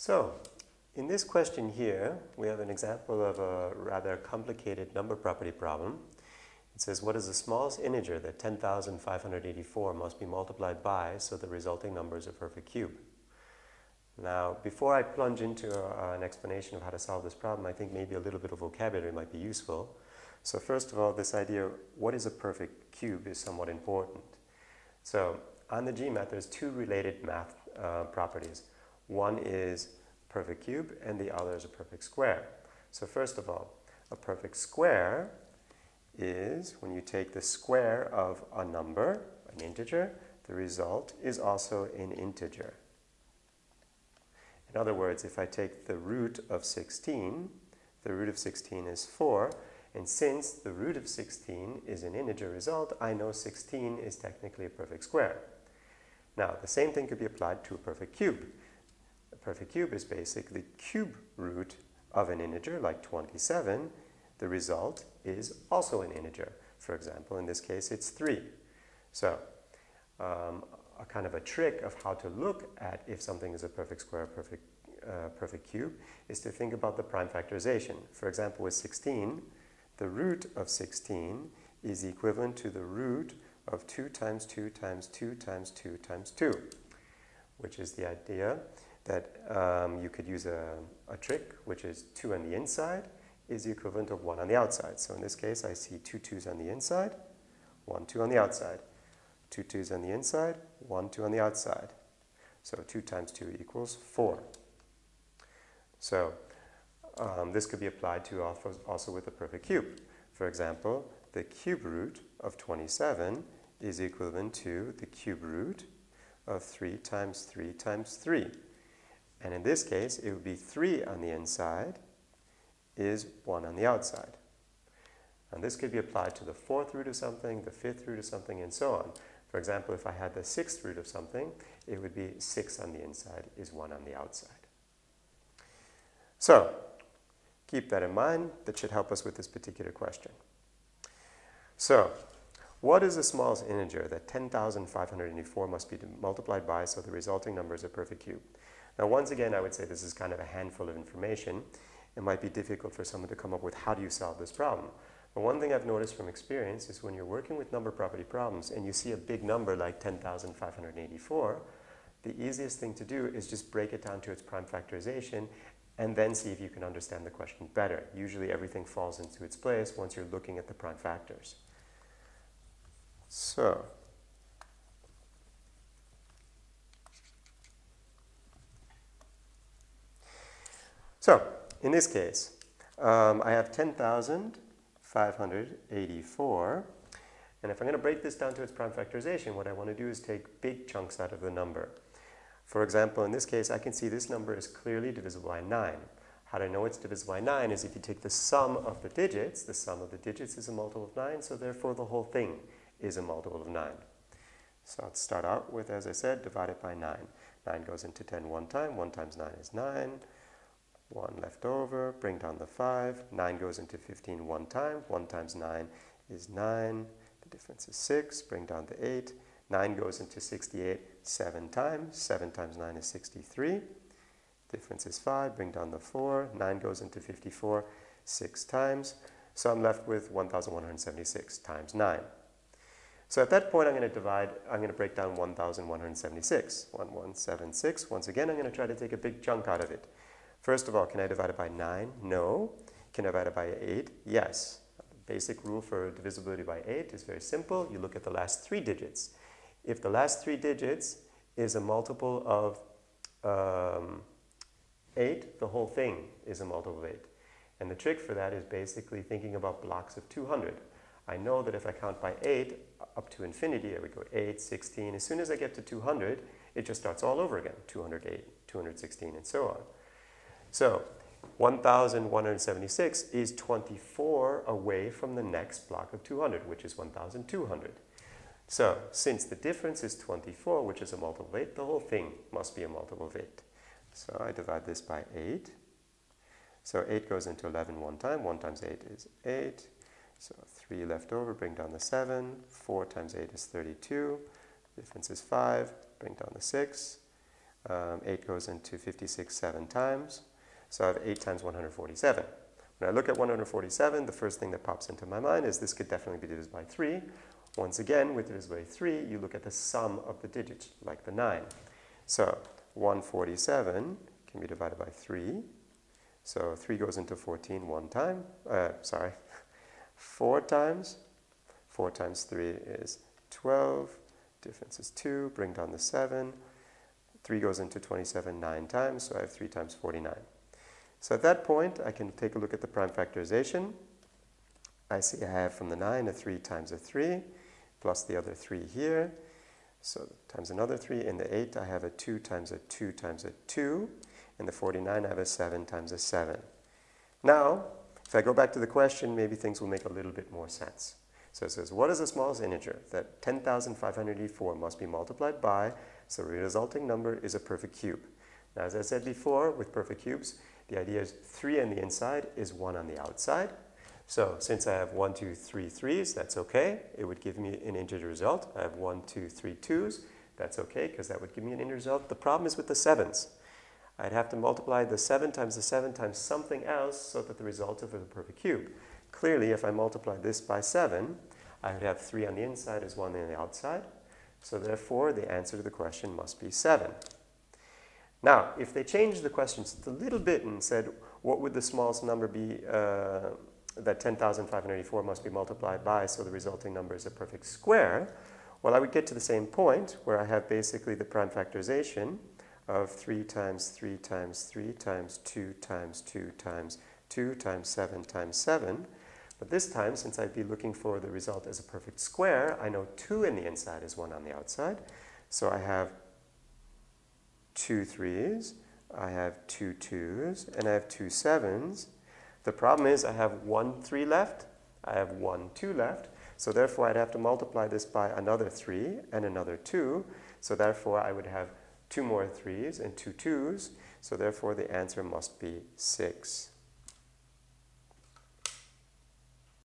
So, in this question here, we have an example of a rather complicated number property problem. It says, what is the smallest integer that 10,584 must be multiplied by so the resulting number is a perfect cube? Now, before I plunge into uh, an explanation of how to solve this problem, I think maybe a little bit of vocabulary might be useful. So first of all, this idea, what is a perfect cube, is somewhat important. So on the GMAT, there's two related math uh, properties. One is a perfect cube, and the other is a perfect square. So first of all, a perfect square is when you take the square of a number, an integer, the result is also an integer. In other words, if I take the root of 16, the root of 16 is 4, and since the root of 16 is an integer result, I know 16 is technically a perfect square. Now, the same thing could be applied to a perfect cube. Perfect cube is basically the cube root of an integer, like 27. The result is also an integer. For example, in this case, it's 3. So, um, a kind of a trick of how to look at if something is a perfect square or perfect, uh, perfect cube is to think about the prime factorization. For example, with 16, the root of 16 is equivalent to the root of 2 times 2 times 2 times 2 times 2, which is the idea that um, you could use a, a trick, which is 2 on the inside is the equivalent of 1 on the outside. So in this case, I see two twos on the inside, 1, 2 on the outside. Two 2's on the inside, 1, 2 on the outside. So 2 times 2 equals 4. So um, this could be applied to also with a perfect cube. For example, the cube root of 27 is equivalent to the cube root of 3 times 3 times 3. And in this case, it would be 3 on the inside is 1 on the outside. And this could be applied to the fourth root of something, the fifth root of something, and so on. For example, if I had the sixth root of something, it would be 6 on the inside is 1 on the outside. So, Keep that in mind. That should help us with this particular question. So, what is the smallest integer that 10,584 must be multiplied by so the resulting number is a perfect cube? Now, once again, I would say this is kind of a handful of information. It might be difficult for someone to come up with how do you solve this problem. But one thing I've noticed from experience is when you're working with number property problems and you see a big number like 10,584, the easiest thing to do is just break it down to its prime factorization and then see if you can understand the question better. Usually everything falls into its place once you're looking at the prime factors. So, so in this case, um, I have 10,584. And if I'm going to break this down to its prime factorization, what I want to do is take big chunks out of the number. For example, in this case, I can see this number is clearly divisible by 9. How do I know it's divisible by 9 is if you take the sum of the digits, the sum of the digits is a multiple of 9, so therefore the whole thing is a multiple of 9. So let's start out with, as I said, divided by 9. 9 goes into 10 one time. 1 times 9 is 9. 1 left over. Bring down the 5. 9 goes into 15 one time. 1 times 9 is 9. The difference is 6. Bring down the 8. 9 goes into 68 7 times. 7 times 9 is 63. Difference is 5. Bring down the 4. 9 goes into 54 6 times. So I'm left with 1,176 times 9. So at that point, I'm going to divide, I'm going to break down 1,176. 1176. Once again, I'm going to try to take a big chunk out of it. First of all, can I divide it by 9? No. Can I divide it by 8? Yes. The basic rule for divisibility by 8 is very simple. You look at the last three digits. If the last three digits is a multiple of um, 8, the whole thing is a multiple of 8. And the trick for that is basically thinking about blocks of 200. I know that if I count by 8 up to infinity, there we go, 8, 16. As soon as I get to 200, it just starts all over again, 208, 216, and so on. So 1,176 is 24 away from the next block of 200, which is 1,200. So since the difference is 24, which is a multiple of 8, the whole thing must be a multiple of 8. So I divide this by 8. So 8 goes into 11 one time. 1 times 8 is 8. So 3 left over, bring down the 7. 4 times 8 is 32. Difference is 5. Bring down the 6. Um, 8 goes into 56 seven times. So I have 8 times 147. When I look at 147, the first thing that pops into my mind is this could definitely be divided by 3. Once again, with divided by 3, you look at the sum of the digits, like the 9. So 147 can be divided by 3. So 3 goes into 14 one time. Uh, sorry, 4 times. 4 times 3 is 12. Difference is 2. Bring down the 7. 3 goes into 27 9 times, so I have 3 times 49. So at that point, I can take a look at the prime factorization. I see I have from the 9 a 3 times a 3, plus the other 3 here. So times another 3. In the 8, I have a 2 times a 2 times a 2. In the 49, I have a 7 times a 7. Now, if I go back to the question, maybe things will make a little bit more sense. So it says, what is the smallest integer that 10,584 must be multiplied by, so the resulting number is a perfect cube. Now, as I said before, with perfect cubes, the idea is 3 on the inside is 1 on the outside. So since I have 1, 2, 3 3's, that's okay. It would give me an integer result. I have 1, 2, 3 2's. That's okay, because that would give me an integer result. The problem is with the 7's. I'd have to multiply the 7 times the 7 times something else so that the result of a perfect cube. Clearly, if I multiply this by 7, I would have 3 on the inside as 1 on the outside. So therefore, the answer to the question must be 7. Now, if they changed the question just a little bit and said, what would the smallest number be uh, that 10,584 must be multiplied by so the resulting number is a perfect square, well, I would get to the same point where I have basically the prime factorization of 3 times 3 times 3 times 2 times 2 times 2 times 7 times 7. But this time, since I'd be looking for the result as a perfect square, I know 2 in the inside is 1 on the outside. So I have two 3's, I have two twos, and I have two sevens. The problem is I have one 3 left, I have one 2 left, so therefore I'd have to multiply this by another 3 and another 2, so therefore I would have two more 3's and two twos, so therefore the answer must be 6.